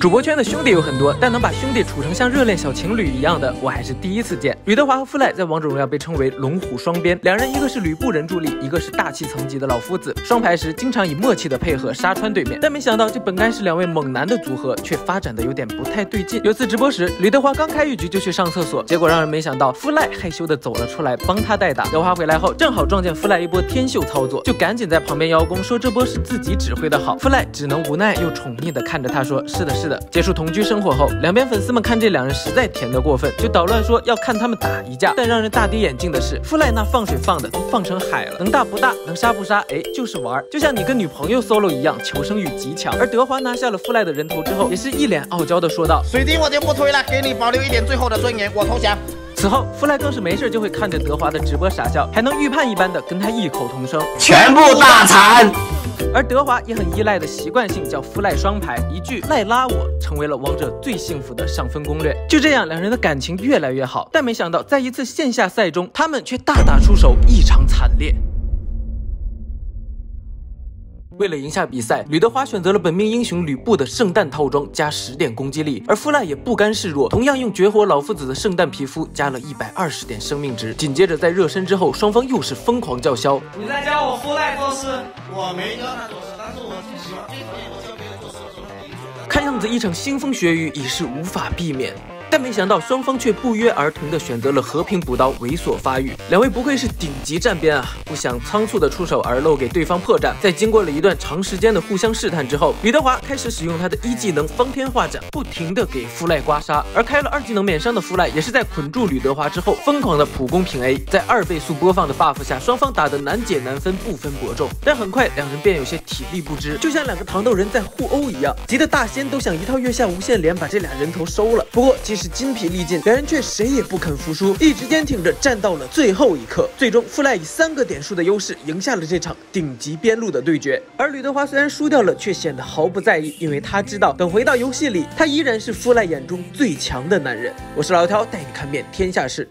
主播圈的兄弟有很多，但能把兄弟处成像热恋小情侣一样的，我还是第一次见。吕德华和弗赖在王者荣耀被称为龙虎双边，两人一个是吕布人助力，一个是大气层级的老夫子。双排时经常以默契的配合杀穿对面，但没想到这本该是两位猛男的组合，却发展的有点不太对劲。有次直播时，吕德华刚开一局就去上厕所，结果让人没想到，弗赖害羞的走了出来帮他代打。德华回来后正好撞见弗赖一波天秀操作，就赶紧在旁边邀功说这波是自己指挥的好。弗赖只能无奈又宠溺的看着他说是的，是的。结束同居。生活后，两边粉丝们看这两人实在甜得过分，就捣乱说要看他们打一架。但让人大跌眼镜的是，富赖那放水放的都放成海了，能大不大，能杀不杀，哎，就是玩，就像你跟女朋友 solo 一样，求生欲极强。而德华拿下了富赖的人头之后，也是一脸傲娇的说道：“水晶我就不推了，给你保留一点最后的尊严，我投降。”此后，弗莱更是没事就会看着德华的直播傻笑，还能预判一般的跟他异口同声，全部大残。而德华也很依赖的习惯性叫弗赖双排，一句赖拉我成为了王者最幸福的上分攻略。就这样，两人的感情越来越好。但没想到，在一次线下赛中，他们却大打出手，异常惨烈。为了赢下比赛，吕德华选择了本命英雄吕布的圣诞套装加十点攻击力，而弗赖也不甘示弱，同样用绝活老夫子的圣诞皮肤加了一百二十点生命值。紧接着在热身之后，双方又是疯狂叫嚣。你在教我弗赖做事，我没教他做事，但是我喜欢这方面，我教别人做事看样子一场腥风血雨已是无法避免。但没想到，双方却不约而同的选择了和平补刀，猥琐发育。两位不愧是顶级战边啊！不想仓促的出手而漏给对方破绽。在经过了一段长时间的互相试探之后，吕德华开始使用他的一技能方天画戟，不停的给弗赖刮痧。而开了二技能免伤的弗赖，也是在捆住吕德华之后，疯狂的普攻平 A。在二倍速播放的 buff 下，双方打的难解难分，不分伯仲。但很快，两人便有些体力不支，就像两个糖豆人在互殴一样，急得大仙都想一套月下无限连把这俩人头收了。不过，即是筋疲力尽，两人却谁也不肯服输，一直坚挺着战到了最后一刻。最终，弗赖以三个点数的优势赢下了这场顶级边路的对决。而吕德华虽然输掉了，却显得毫不在意，因为他知道，等回到游戏里，他依然是弗赖眼中最强的男人。我是老条，带你看遍天下事。